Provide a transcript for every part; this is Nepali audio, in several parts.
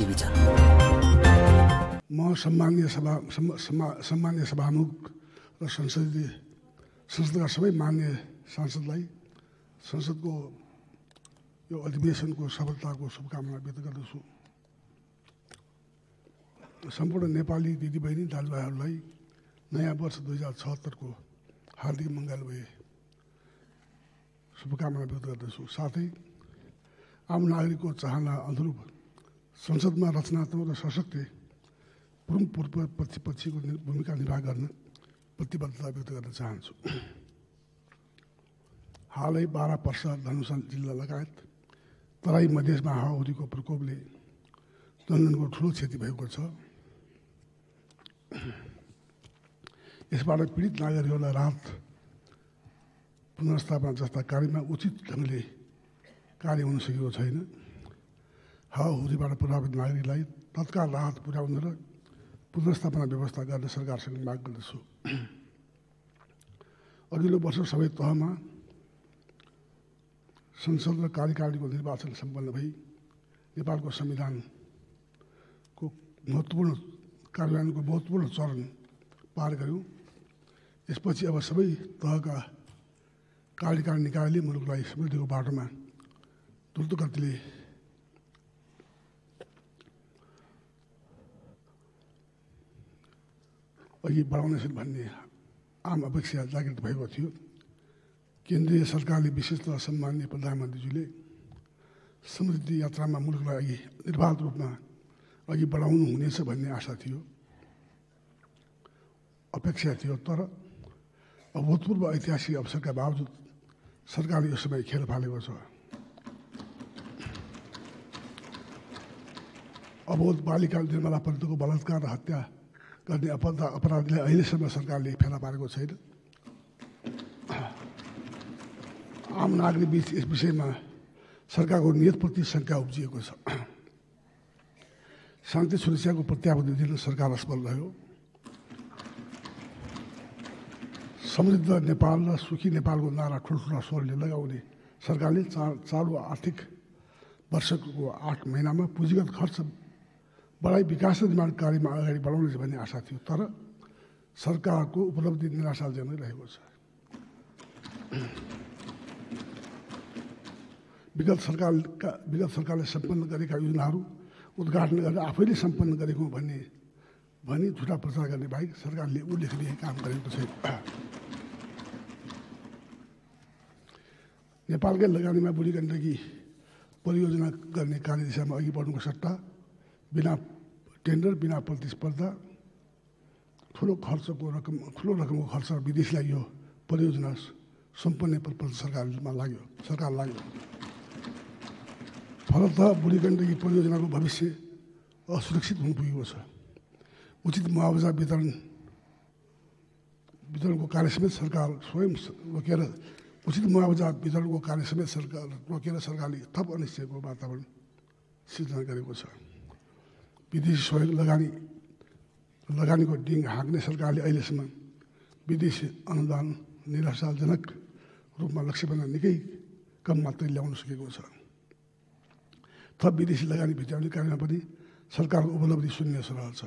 टेलिभिजन। म सम्मानीय सभा सम्मा- सम्मा- सम्मानीय सभामुख र संसदीय संसदका सबै मान्य सांसदलाई संसदको यो अधिवेशनको सफलताको शुभकामना व्यक्त गर्दछु। सम्पूर्ण नेपाली दिदीबहिनी दाजुभाइहरूलाई नयाँ वर्ष दुई हजार छहत्तरको हार्दिक मङ्गल भए शुभकामना व्यक्त गर्दछु। साथै आम नागरिकको चाहना अनुरूप संसदमा रचनात्मक र सशक्त पूर्व पछि पछिको नि- भूमिका निर्वाह गर्न प्रतिबद्धता व्यक्त गर्न चाहन्छु। हालै बाह्र पर्सा धनुषा जिल्ला लगायत तराई मधेसमा हावाहुरीको प्रकोपले जनजनको ठुलो क्षति भएको छ। यसबाट पीडित नागरिकहरूलाई राहत पुनर्स्थापना जस्ता कार्यमा उचित ढङ्गले कार्य हुन सकेको छैन। हावाहुरीबाट प्रभावित नागरिकलाई तत्काल राहत पुर्याउन र पुनर्स्थापना व्यवस्था गर्न सरकारसँग माग गर्दछु। अघिल्लो वर्ष सबै तहमा संसद र कार्यकारिणीको निर्वाचन सम्पन्न भई नेपालको संविधानको महत्त्वपूर्ण कार्यान्वयनको महत्त्वपूर्ण चरण पार गऱ्यौँ यसपछि अब सबै तहका कार्यकारिणी निकायले मुलुकलाई समृद्धिको बाटोमा द्रुत गतिले अघि बढाउनेछन् भन्ने आम अपेक्षा जागृत भएको थियो। केन्द्रीय सरकारले विशेषतः सम्मान्य प्रधानमन्त्रीज्यूले समृद्धि यात्रामा मुलुकलाई अघि निर्वाध रूपमा अघि बढाउनु हुनेछ भन्ने आशा थियो। अपेक्षा थियो तर अभूतपूर्व ऐतिहासिक अवसरका बावजुद सरकारले यो समय खेल फालेको छ। अबोध बालिका निर्मला पन्तको बलात्कार र हत्या गर्ने अपराध अपराधीलाई अहिलेसम्म सरकारले फेला पारेको छैन। आम नागरिक बिच यस विषयमा सरकारको नियतप्रति शङ्का उब्जिएको छ। शान्ति सुरक्षाको प्रत्याभूति दिन सरकार असफल रह्यो समृद्ध नेपाल र सुखी नेपालको नारा ठुल्ठुला स्वरले लगाउने सरकारले चा चालु आर्थिक वर्षको आठ महिनामा पुँजीगत खर्च बढाई विकास र निर्माण कार्यमा अगाडि बढाउनेछ भन्ने आशा थियो तर सरकारको उपलब्धि निराशाजनक रहेको छ। विगत सरकारका विगत सरकारले सम्पन्न गरेका योजनाहरू उद्घाटन गरेर आफैले सम्पन्न गरेको भन्ने भनी झुटा प्रचार गर्ने बाहेक सरकारले उल्लेखनीय काम गरेको छैन नेपालकै लगानीमा बुढी गण्डकी परियोजना गर्ने कार्यदिशामा अघि बढ्नुको सट्टा बिना टेन्डर बिना प्रतिस्पर्धा ठुलो खर्चको रकम ठुलो रकमको खर्च विदेशीलाई यो परियोजना सम्पन्न पर्पज सरकारमा लाग्यो सरकार लाग्यो। फलत बुढी गण्डकी परियोजनाको भविष्य असुरक्षित हुन पुगेको छ। उचित मुआवजा वितरण वितरणको कार्य समेत सरकार स्वयं रोकेर उचित मुआवजा वितरणको कार्य समेत सरकार रोकेर सरकारले थप अनिश्चयको वातावरण सिर्जना गरेको छ। विदेशी सहयोग लगानी लगानीको डिङ हाँक्ने सरकारले अहिलेसम्म विदेशी अनुदान निराशाजनक रूपमा लक्ष्यभन्दा निकै कम मात्रै ल्याउन सकेको छ। थप विदेशी लगानी भित्राउने कार्यमा पनि सरकारको उपलब्धि शून्य रहन्छ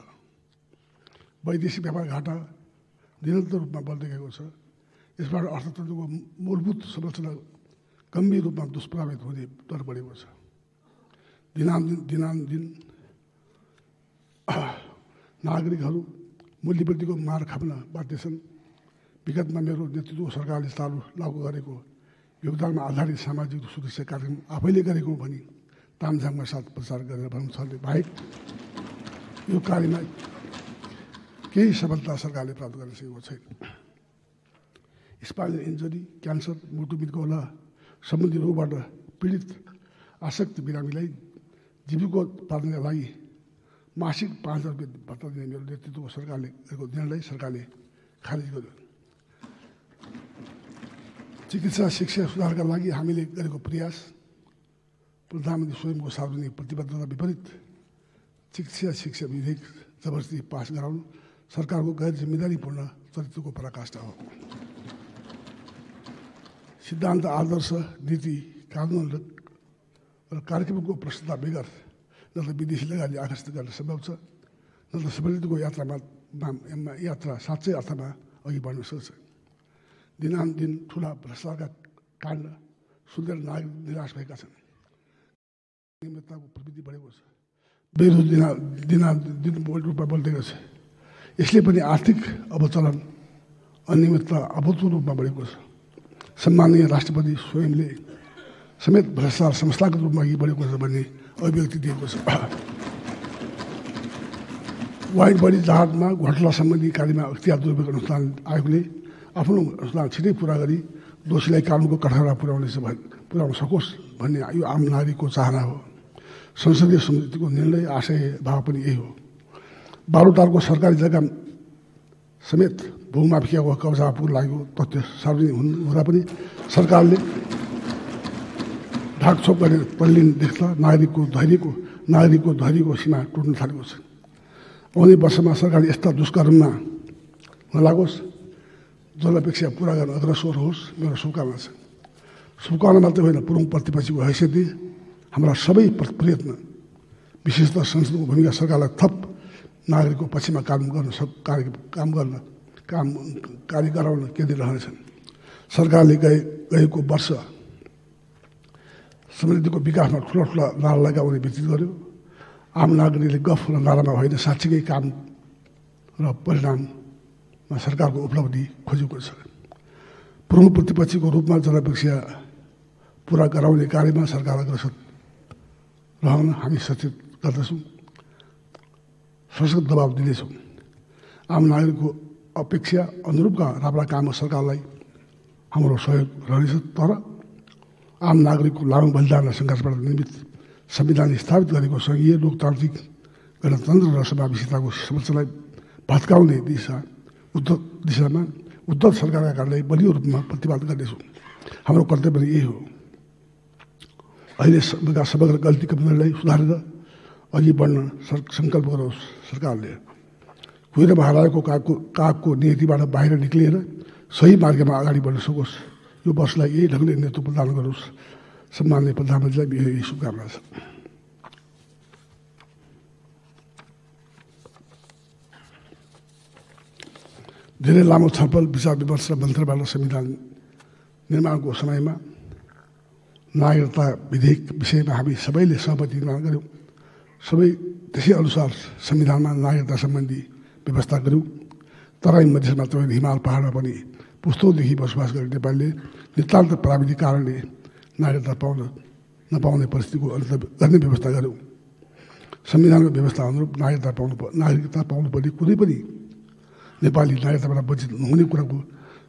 वैदेशिक व्यापार घाटा निरन्तर रूपमा बढ्दै गएको छ। यसबाट अर्थतन्त्रको मूलभूत संरचना गम्भीर रूपमा दुष्प्रभावित हुने दर बढेको छ। दिनानुदिन दिनानुदिन नागरिकहरू मूल्यवृद्धिको मार खाप्न बाध्य छन्। विगतमा मेरो नेतृत्व सरकारले चालु लागू गरेको योगदानमा आधारित सामाजिक सुरक्षा कार्यक्रम आफैले गरेको भनी तामझामका साथ प्रचार गरेर भन्नु छ बाहेक यो कार्यमा केही सफलता सरकारले प्राप्त गर्न सकेको छैन। स्पाइनल इन्जरी क्यान्सर मुटु मृगौला सम्बन्धी रोगबाट पीडित आसक्त बिरामीलाई जीविकोत्पादनका लागि मासिक पाँच हजार रुपियाँ भत्ता दिने मेरो नेतृत्वको सरकारले गरेको निर्णय सरकारले खारेज गर्यो। चिकित्सा शिक्षा सुधारका लागि हामीले गरेको प्रयास प्रधानमन्त्री स्वयंको सार्वजनिक प्रतिबद्धता विपरीत चिकित्सा शिक्षा विधेयक जबरजस्ती पास गराउनु सरकारको गैर जिम्मेदारीपूर्ण चरित्रको पराकाष्ठा हो। सिद्धान्त आदर्श नीति कानुन र कार्यक्रमको प्रस्तुता बेगर न त विदेशी लगानी आकर्षित गर्न सम्भव छ त समृद्धिको यात्रामा यात्रा साँच्चै अर्थमा अघि बढ्न सक्छ दिनानुदिन ठुला भ्रष्टाचारका काण्ड सुन्दर नागरिक निराश भएका छन् नियमितताको प्रवृत्ति बढेको छ बेरोज दिना दिना दिन रूपमा बढ्दै छ यसले पनि आर्थिक अवचलन अनियमितता अभूतपूर्व रूपमा बढेको छ सम्माननीय राष्ट्रपति स्वयंले समेत भ्रष्टाचार संस्थागत रूपमा अघि बढेको छ भन्ने अभिव्यक्ति दिएको छ। वाइट बडी जहाजमा घोटाला सम्बन्धी कार्यमा अख्तियार दुरुपयोग अनुष्ठान आयोगले आफ्नो अनुष्ठान छिटै पुरा गरी दोषीलाई कानुनको कठघरा पुर्याउनेछ पुर्याउन सकोस् भन्ने यो आम नागरिकको चाहना हो। संसदीय समितिको निर्णय आशय भाव पनि यही हो। बारुदारको सरकारी जग्गा समेत भूमाफियाको कब्जा पुग्न लागेको तथ्य सार्वजनिक हुँदा पनि सरकारले ढाकछोप गर्ने प्रलिन देख्दा नागरिकको धैर्यको नागरिकको धैर्यको सीमा टुट्न थालेको छ। आउने वर्षमा सरकार यस्ता दुष्कर्ममा नलागोस्। जसलाई पुरा गर्न अग्रसर होस् मेरो शुभकामना छ। शुभकामना मात्रै होइन पूर्व प्रतिपक्षीको हैसियतले हाम्रा सबै प्रयत्न विशेषतः संसदको भूमिका सरकारलाई थप नागरिकको पक्षमा काम गर्न सक कार्य काम गर्न काम कार्य गराउन केन्द्रित रहनेछन्। सरकारले गए गएको वर्ष समृद्धिको विकासमा ठुला ठुला नारा लगाउने व्यतीत गर्यो आम नागरिकले गफ र नारामा होइन साँच्चीकै काम र परिणाममा सरकारको उपलब्धि खोजेको छ। प्रमुख प्रतिपक्षीको रूपमा जनपेक्षा पुरा गराउने कार्यमा सरकार अग्रसर रहन हामी सचेत गर्दछौँ। सशक्त दबाब दिँदैछौँ। आम नागरिकको अपेक्षा अनुरूपका राम्रा काममा सरकारलाई हाम्रो सहयोग रहनेछ तर आम नागरिकको लामो बलिदान र सङ्घर्षबाट निर्मित संविधान स्थापित गरेको सङ्घीय लोकतान्त्रिक गणतन्त्र र समावेशिताको समस्यालाई भत्काउने दिशा उद्धव दिशामा उद्धव सरकारका कारणलाई बलियो रूपमा प्रतिवाद गर्नेछौँ। हाम्रो कर्तव्य यही हो। अहिले समग्र गल्ती कमजोरीलाई सुधारेर अघि बढ्न सङ्कल्प गरोस् सरकारले। कुहिर महाराजको कागको कागको नीतिबाट बाहिर निक्लिएर सही मार्गमा अगाडि बढ्न सकोस्। यो वर्षलाई यही ढङ्गले नेतृत्व प्रदान गरोस्। सम्मानले प्रधानमन्त्रीलाई यही शुभकामना छ। धेरै लामो छलफल विचार विमर्श र मन्त्रबाट संविधान निर्माणको समयमा नागरिकता विधेयक विषयमा हामी सबैले सहमति निर्माण गऱ्यौँ। सबै त्यसै अनुसार संविधानमा नागरिकता सम्बन्धी व्यवस्था गऱ्यौँ। तराई मधेसमा तपाईँ हिमाल पहाडमा पनि पुस्तौदेखि बसोबास गर्ने नेपालीले नितान्त प्राविधिक कारणले नागरिकता पाउन नपाउने परिस्थितिको अन्त गर्ने व्यवस्था गऱ्यौँ संविधानको व्यवस्था अनुरूप नागरिकता पाउनु नागरिकता पाउनुपर्ने कुनै पनि नेपाली नागरिकताबाट वञ्चित नहुने कुराको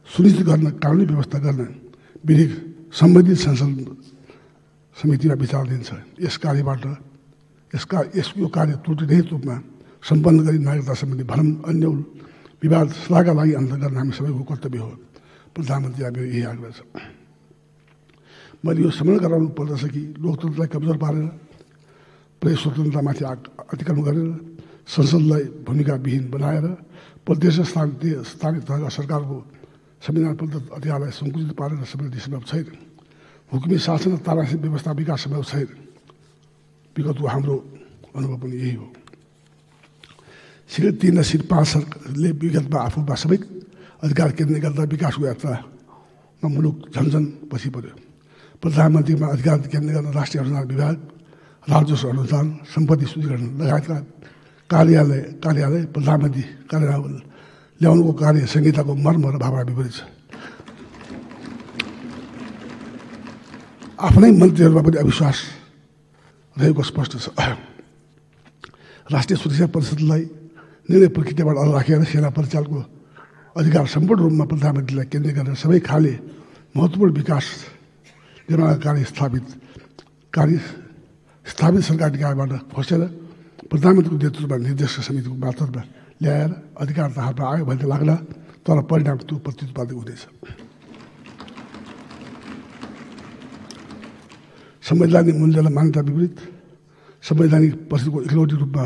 सुनिश्चित गर्न कानुनी व्यवस्था गर्न विधेयक सम्बन्धित संसद समितिमा विचार दिन्छ। यस कार्यबाट यसका यसको कार्य त्रुटिरहित रूपमा सम्पन्न गरी नागरिकता सम्बन्धी भ्रम अन्य विवाद लागि अन्त गर्न हामी सबैको कर्तव्य हो। प्रधानमन्त्रीलाई मेरो यही आग्रह छ। मैले यो स्मरण गराउनु पर्दछ कि लोकतन्त्रलाई कमजोर पारेर प्रेस स्वतन्त्रतामाथि अतिक्रमण गरेर संसदलाई भूमिकाविहीन बनाएर प्रदेश स्थानीय स्थानीय तहका सरकारको संविधान प्रदत्त अधिकारलाई सङ्कुचित पारेर समृद्धि सम्भव छैन। हुकुमी शासन र तानासी व्यवस्था विकास सम्भव छैन। विगतको हाम्रो अनुभव पनि यही हो। र सिट पाँचले विगतमा आफूमा सबै अधिकार केन्द्र गर्दा विकासको यात्रामा मुलुक झन्झन पछि पर्यो प्रधानमन्त्रीमा अधिकार केन्द्र गर्न राष्ट्रिय अनुदान विभाग राजस्व अनुदान सम्पत्ति शुद्धिकरण लगायतका कार्यालय कार्यालय प्रधानमन्त्री कार्यालय ल्याउनुको कार्य संहिताको मर्म र भावना विपरीत छ आफ्नै मन्त्रीहरूमा पनि अविश्वास रहेको स्पष्ट छ राष्ट्रिय सुरक्षा परिषदलाई निर्णय प्रक्रियाबाट राखेर सेना परिचालको अधिकार सम्पूर्ण रूपमा प्रधानमन्त्रीलाई केन्द्रीय गरेर सबै खाले महत्त्वपूर्ण विकास निर्माण कार्य स्थापित कार्य स्थापित सरकार निकायबाट खोसेर प्रधानमन्त्रीको नेतृत्वमा निर्देशक समितिको मार्फतमा ल्याएर अधिकार त हातमा आयो भने त लाग्ला तर परिणाम त्यो प्रत्युत्पादक हुनेछ संवैधानिक मूल्यलाई मान्यता विपरीत संवैधानिक परिषदको एकलौटी रूपमा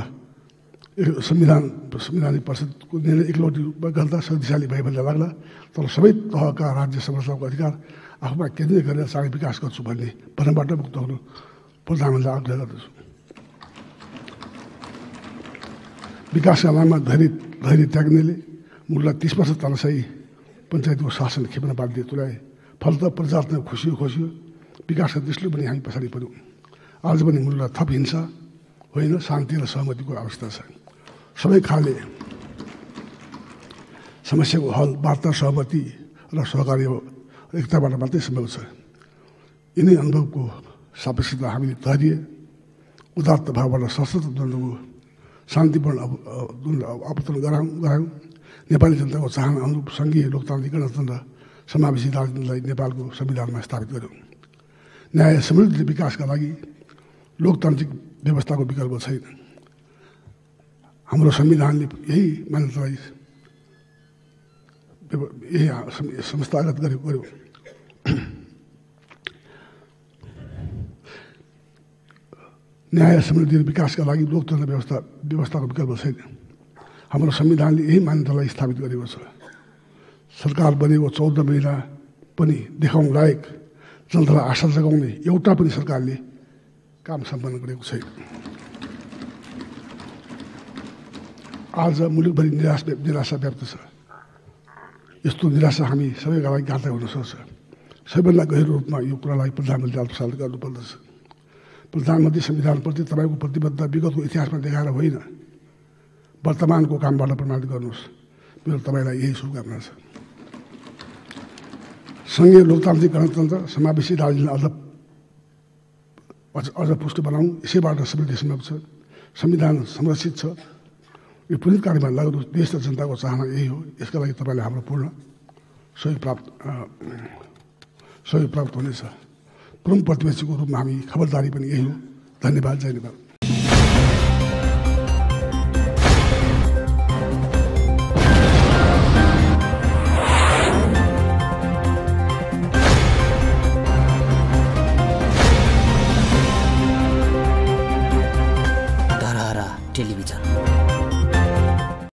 संविधान संविधानिक परिषदको निर्णय एकलौटी रूपमा गर्दा शक्तिशाली भए भन्ने लाग्ला तर सबै तहका राज्य संस्थाको अधिकार आफूमा केन्द्रित गरेर चाँडै विकास गर्छु भन्ने भनबाट मुक्त हुनु प्रधानमन्त्रीलाई आग्रह गर्दछु। विकासका नाममा धैर्य धैर्य त्याग्नेले मुललाई तिस वर्ष तानासाई पञ्चायतको शासन खेप्न बाध्य तुल्याए। फल त प्रजातमा खुसियो खोसियो विकासका दृष्टिले पनि हामी पछाडि पऱ्यौँ आज पनि मुललाई थप हिंसा होइन शान्ति र सहमतिको अवस्था छ। सबै खाले समस्याको हल वार्ता सहमति र सहकार्य एकताबाट मात्रै सम्भव छ। यिनै अनुभवको सापेक्षता हामीले धैर्य उदात्त भावबाट सशस्त्र द्वन्द्वको शान्तिपूर्ण द्वन्द्व अपतन गराउँ गरायौँ। नेपाली जनताको चाहना अनुरूप सङ्घीय लोकतान्त्रिक गणतन्त्र समावेशी राजनीतिलाई नेपालको संविधानमा स्थापित गर्यौँ न्याय समृद्धि विकासका लागि लोकतान्त्रिक व्यवस्थाको विकल्प छैन। हाम्रो संविधानले यही मान्यतालाई यही संस्थागत गरेको गर्यो न्याय समृद्धि र विकासका लागि लोकतन्त्र व्यवस्था व्यवस्थाको विकल्प छैन। हाम्रो संविधानले यही मान्यतालाई स्थापित गरेको छ। सरकार बनेको चौध महिना पनि देखाउनु लायक जनतालाई आशा जगाउने एउटा पनि सरकारले काम सम्पन्न गरेको छैन। आज मुलुकभरि निराश निराशा व्याप्त छ। यस्तो निराशा हामी सबैका लागि घातक हुन सक्छ। सबैभन्दा गहिरो रूपमा यो कुरालाई प्रधानमन्त्री प्रसाद गर्नुपर्दछ। प्रधानमन्त्री संविधानप्रति तपाईँको प्रतिबद्धता विगतको इतिहासमा देखाएर होइन। वर्तमानको कामबाट प्रमाणित गर्नुहोस्। मेरो तपाईँलाई यही शुभकामना छ। सङ्घीय लोकतान्त्रिक गणतन्त्र समावेशी राजनीति अझ अझ पुष्ट बनाउँ। यसैबाट समृद्धि सम्भव छ। संविधान संरक्षित छ। यो पुलिस कार्यमा लाग्नु देश र जनताको चाहना यही हो। यसका लागि तपाईँले हाम्रो पूर्ण सहयोग प्राप्त सहयोग प्राप्त हुनेछ। प्रमुख प्रतिवेशीको रूपमा हामी खबरदारी पनि यही हो। धन्यवाद जय नेपाल।